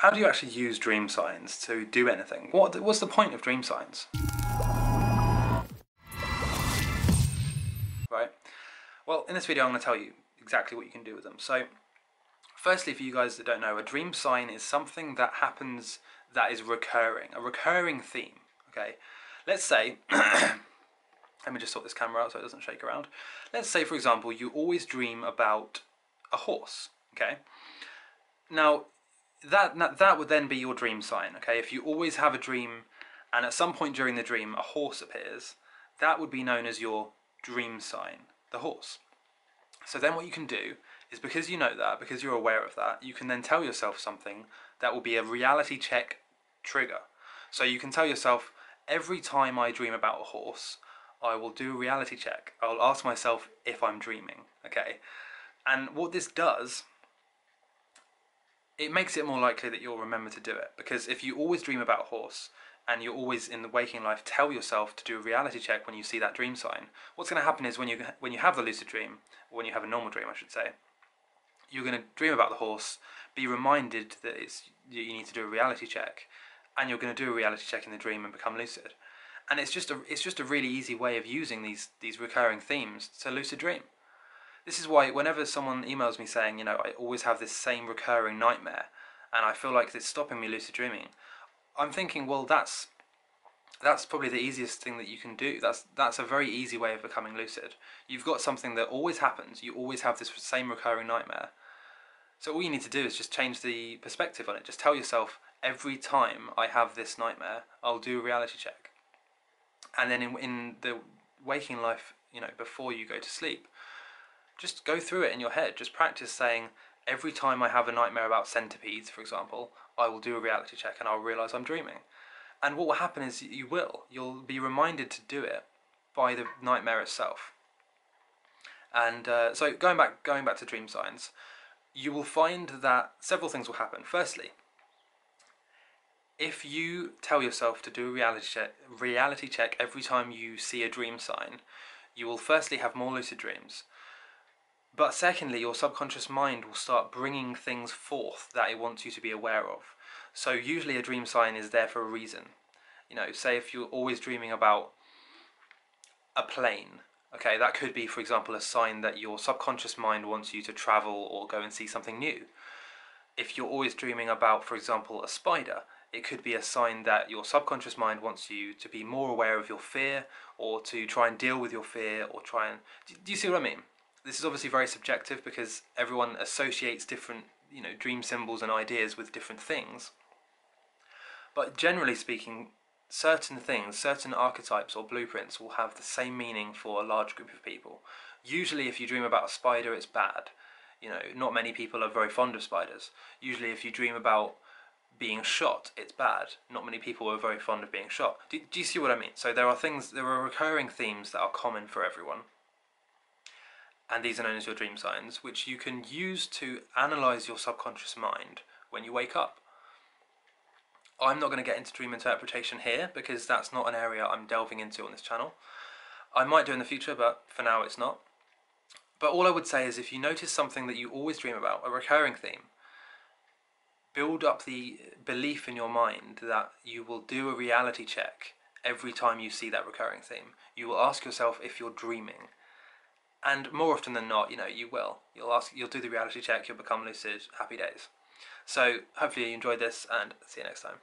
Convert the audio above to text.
how do you actually use dream signs to do anything? What, what's the point of dream signs? Right. Well, in this video, I'm going to tell you exactly what you can do with them. So, firstly, for you guys that don't know, a dream sign is something that happens that is recurring, a recurring theme. Okay. Let's say, let me just sort this camera out so it doesn't shake around. Let's say, for example, you always dream about a horse. Okay. Now, that, that that would then be your dream sign. Okay, if you always have a dream, and at some point during the dream a horse appears, that would be known as your dream sign, the horse. So then what you can do is because you know that, because you're aware of that, you can then tell yourself something that will be a reality check trigger. So you can tell yourself every time I dream about a horse, I will do a reality check. I'll ask myself if I'm dreaming. Okay, and what this does it makes it more likely that you'll remember to do it. Because if you always dream about a horse and you're always in the waking life tell yourself to do a reality check when you see that dream sign, what's going to happen is when you when you have the lucid dream, or when you have a normal dream, I should say, you're going to dream about the horse, be reminded that it's you need to do a reality check, and you're going to do a reality check in the dream and become lucid. And it's just a it's just a really easy way of using these these recurring themes to lucid dream. This is why whenever someone emails me saying, you know, I always have this same recurring nightmare and I feel like it's stopping me lucid dreaming, I'm thinking, well, that's that's probably the easiest thing that you can do. That's that's a very easy way of becoming lucid. You've got something that always happens. You always have this same recurring nightmare. So all you need to do is just change the perspective on it. Just tell yourself every time I have this nightmare, I'll do a reality check. And then in in the waking life, you know, before you go to sleep, just go through it in your head. Just practice saying, every time I have a nightmare about centipedes, for example, I will do a reality check and I'll realise I'm dreaming. And what will happen is you will. You'll be reminded to do it by the nightmare itself. And uh, so going back, going back to dream signs, you will find that several things will happen. Firstly, if you tell yourself to do a reality check, reality check every time you see a dream sign, you will firstly have more lucid dreams. But secondly, your subconscious mind will start bringing things forth that it wants you to be aware of. So usually a dream sign is there for a reason. You know, say if you're always dreaming about a plane, okay, that could be, for example, a sign that your subconscious mind wants you to travel or go and see something new. If you're always dreaming about, for example, a spider, it could be a sign that your subconscious mind wants you to be more aware of your fear or to try and deal with your fear or try and. Do, you see what I mean? This is obviously very subjective because everyone associates different you know dream symbols and ideas with different things. But generally speaking certain things certain archetypes or blueprints will have the same meaning for a large group of people. Usually if you dream about a spider it's bad. You know not many people are very fond of spiders. Usually if you dream about being shot it's bad. Not many people are very fond of being shot. Do, do you see what i mean? So there are things there are recurring themes that are common for everyone and these are known as your dream signs, which you can use to analyze your subconscious mind when you wake up. I'm not going to get into dream interpretation here because that's not an area I'm delving into on this channel. I might do in the future, but for now it's not. But all I would say is if you notice something that you always dream about, a recurring theme, build up the belief in your mind that you will do a reality check every time you see that recurring theme. You will ask yourself if you're dreaming and more often than not, you know, you will. You'll ask, you'll do the reality check, you'll become lucid. Happy days. So hopefully you enjoyed this, and see you next time.